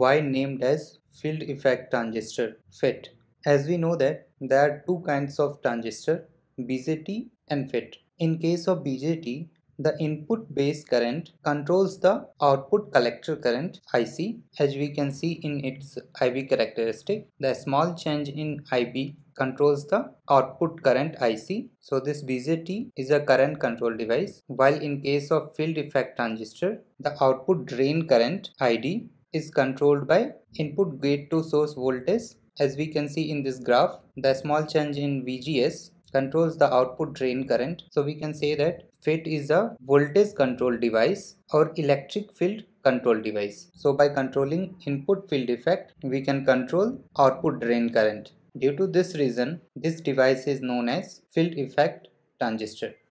why named as field effect transistor FET. As we know that there are two kinds of transistor BJT and FET. In case of BJT, the input base current controls the output collector current IC as we can see in its IV characteristic. The small change in IB controls the output current IC. So this BJT is a current control device while in case of field effect transistor the output drain current ID is controlled by input gate to source voltage as we can see in this graph the small change in VGS controls the output drain current so we can say that FET is a voltage control device or electric field control device. So by controlling input field effect we can control output drain current. Due to this reason, this device is known as field effect transistor.